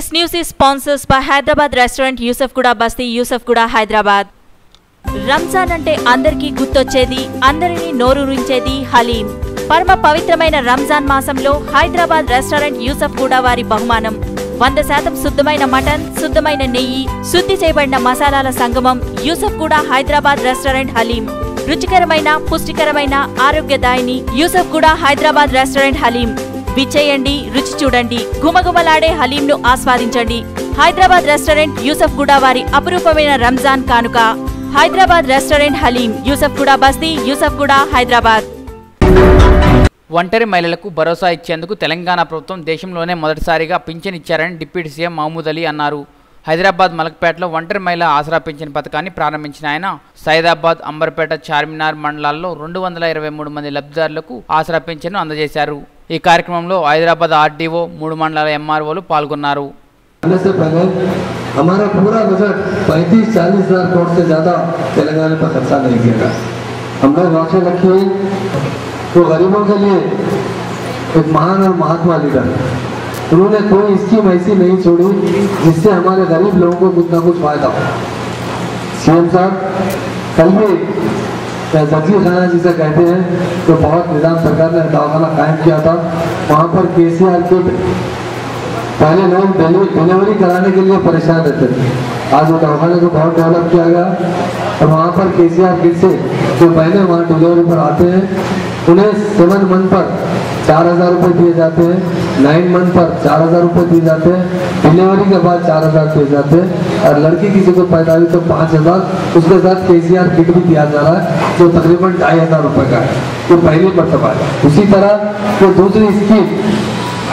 This news is sponsored by Hyderabad restaurant Yusuf Kuda Basti, Yusuf Hyderabad. Ramzan అంటే అందరికీ గుర్తొచ్చేది అందరినీ నోరూరించేది హలీం. పరమ పవిత్రమైన రంజాన్ మాసంలో హైదరాబాద్ రెస్టారెంట్ యూసఫ్ కూడా వారి బహుమానం. వంద శాతం శుద్ధమైన మటన్ శుద్ధమైన నెయ్యి శుద్ధి చేయబడిన మసాలాల సంగమం యూసఫ్ కూడా హైదరాబాద్ రెస్టారెంట్ హలీం. రుచికరమైన పుష్టికరమైన ఆరోగ్యదాయిని యూసఫ్ కూడా హైదరాబాద్ రెస్టారెంట్ హలీం. విచ్చేయండి రుచి చూడండి గుమగుమలాడే హలీంను ఆస్వాదించండి. హైదరాబాద్ రెస్టారెంట్ యూసఫ్ గుడా వారి అపురూపమైన రంజాన్ కానుక. హైదరాబాద్ రెస్టారెంట్ హలీం యూసఫ్ గుడా బస్తీ యూసఫ్ గుడా హైదరాబాద్. ఒంటరి మహిళలకు భరోసా ఇచ్చేందుకు తెలంగాణ ప్రభుత్వం దేశంలోనే మొదటిసారిగా పింఛన్ ఇచ్చారని డిప్యూటీ సీఎం మహమూద్ అలీ అన్నారు. హైదరాబాద్ మలక్పేటలో ఒంటరి మహిళ ఆసరా పింఛన్ పథకాన్ని ప్రారంభించిన ఆయన సైదాబాద్ అంబర్పేట చార్మినార్ మండలాల్లో రెండు వందల ఇరవై మూడు మంది లబ్ధిదారులకు ఆసరా పింఛన్ను అందజేశారు ఈ కార్యక్రమంలో హైదరాబాద్ ఆర్డీఓ మూడు మండలాల ఎంఆర్ఓలు పాల్గొన్నారు आने से पहले हमारा पूरा बजट पैंतीस चालीस हजार करोड़ से ज़्यादा तेलंगाना पर खर्चा नहीं किया गया हमने लक्ष्य रखी तो गरीबों के लिए एक महान और महात्मा लीडर उन्होंने कोई स्कीम ऐसी नहीं छोड़ी जिससे हमारे गरीब लोगों को कुछ ना कुछ फ़ायदा हो। सीएम साहब, कल भी जजी खाना जिसे कहते हैं तो बहुत निज़ाम सरकार ने दवाखाना कायम किया था। वहाँ पर के सी आर किट पहले लोग डिलीवरी कराने के लिए परेशान रहते थे। आज वो दवाखाने को बहुत डेवलप किया गया। और वहाँ पर के सी आर किट से जो बहनें वहाँ डिलीवरी पर आते हैं, उन्हें सेवन मंथ पर चार हज़ार रुपये दिए जाते हैं। नाइन मंथ पर चार हज़ार रुपये दिए जाते हैं। डिलीवरी के बाद चार हज़ार दिए जाते हैं। और लड़की को पैदा हुई तो पाँच हज़ार। उसके साथ के सी आर किट भी दिया जा रहा है, जो तकरीबन ढाई हज़ार रुपये का है। जो पहली मरतबा है। उसी तरह जो दूसरी स्कीम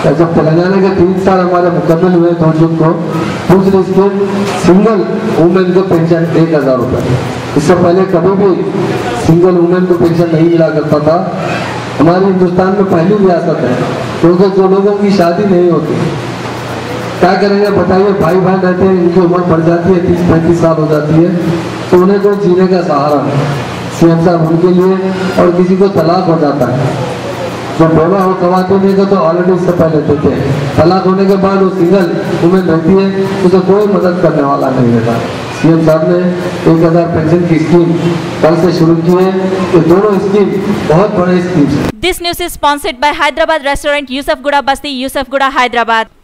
जब तेलंगाना के तीन साल हमारे मुकम्मल हुए दो जून को, दूसरी स्कीम सिंगल वुमेन को पेंशन एक हज़ार रुपये। इससे पहले कभी भी सिंगल वुमेन को पेंशन नहीं मिला करता था। हमारे हिंदुस्तान में पहली रियासत है। क्योंकि जो लोगों की शादी नहीं होती। क्या करेंगे? बताइए भाई भाई रहते हैं, इनकी उम्र बढ़ जाती है, तीस पैंतीस साल हो जाती है। तो उन्हें कोई जीने का सहारा नहीं। सीएम साहब उनके लिए और किसी को तलाक हो जाता है। जब बोला हो कमाते को तो ऑलरेडी इससे पहले देते हैं। तलाक होने के बाद वो सिंगल वुमेन रहती है, उसे कोई मदद करने वाला नहीं रहता सी साहब ने एक हज़ार पेंशन की स्कीम कल से शुरू की है। तो दोनों स्कीम बहुत बड़े scheme this news is sponsored by Hyderabad restaurant Yousufguda Basti Yousuf गुड़ा हैदराबाद